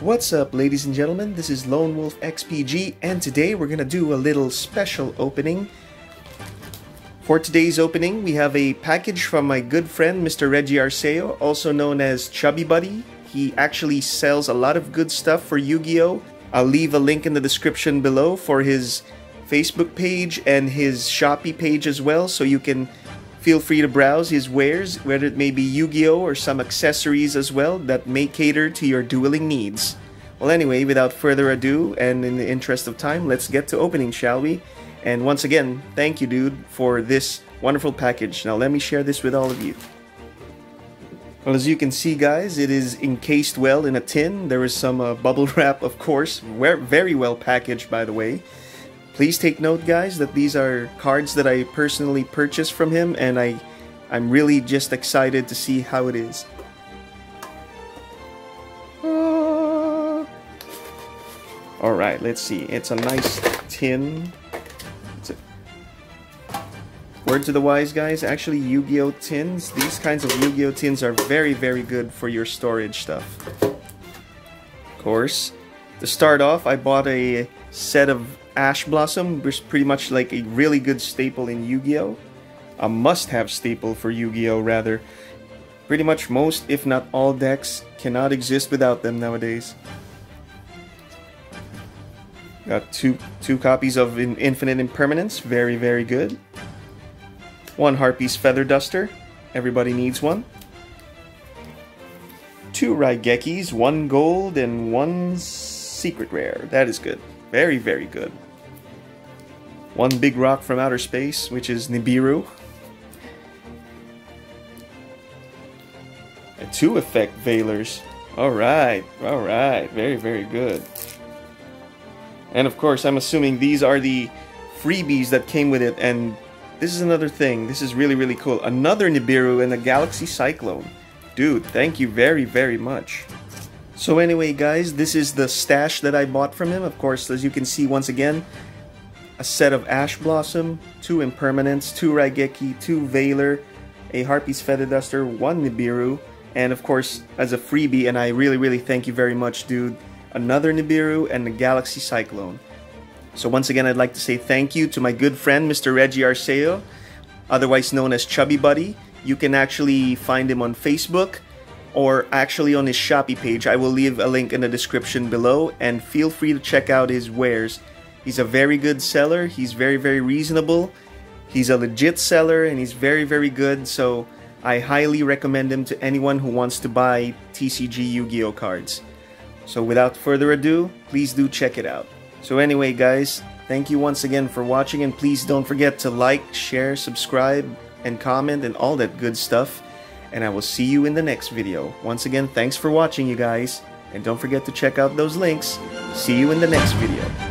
What's up ladies and gentlemen, this is Lone Wolf XPG and today we're gonna do a little special opening. For today's opening, we have a package from my good friend Mr. Reggie Arceo, also known as Chubby Buddy. He actually sells a lot of good stuff for Yu-Gi-Oh! I'll leave a link in the description below for his Facebook page and his Shopee page as well so you can Feel free to browse his wares, whether it may be Yu-Gi-Oh! or some accessories as well that may cater to your dueling needs. Well anyway, without further ado, and in the interest of time, let's get to opening, shall we? And once again, thank you dude for this wonderful package. Now let me share this with all of you. Well, as you can see, guys, it is encased well in a tin. There is some uh, bubble wrap, of course, very well packaged, by the way. Please take note, guys, that these are cards that I personally purchased from him, and I, I'm really just excited to see how it is. Uh, Alright, let's see. It's a nice tin. Word to the wise, guys. Actually, Yu-Gi-Oh! tins, these kinds of Yu-Gi-Oh! tins are very, very good for your storage stuff. Of course, to start off, I bought a set of Ash Blossom, is pretty much like a really good staple in Yu-Gi-Oh! A must-have staple for Yu-Gi-Oh! rather. Pretty much most, if not all decks, cannot exist without them nowadays. Got two two copies of Infinite Impermanence, very very good. One Harpy's Feather Duster, everybody needs one. Two Raigekis, one gold and one secret rare, that is good. Very, very good. One big rock from outer space, which is Nibiru. And two effect Veilers. Alright, alright. Very, very good. And of course, I'm assuming these are the freebies that came with it. And this is another thing. This is really, really cool. Another Nibiru and a Galaxy Cyclone. Dude, thank you very, very much. So anyway guys, this is the stash that I bought from him. Of course, as you can see once again, a set of Ash Blossom, two Impermanence, two Raigeki, two Veiler, a Harpy's Feather Duster, one Nibiru, and of course, as a freebie, and I really, really thank you very much, dude, another Nibiru and the Galaxy Cyclone. So once again, I'd like to say thank you to my good friend, Mr. Reggie Arceo, otherwise known as Chubby Buddy. You can actually find him on Facebook, or actually on his Shopee page. I will leave a link in the description below and feel free to check out his wares. He's a very good seller. He's very, very reasonable. He's a legit seller and he's very, very good. So I highly recommend him to anyone who wants to buy TCG Yu-Gi-Oh cards. So without further ado, please do check it out. So anyway guys, thank you once again for watching and please don't forget to like, share, subscribe, and comment and all that good stuff and I will see you in the next video. Once again, thanks for watching you guys, and don't forget to check out those links. See you in the next video.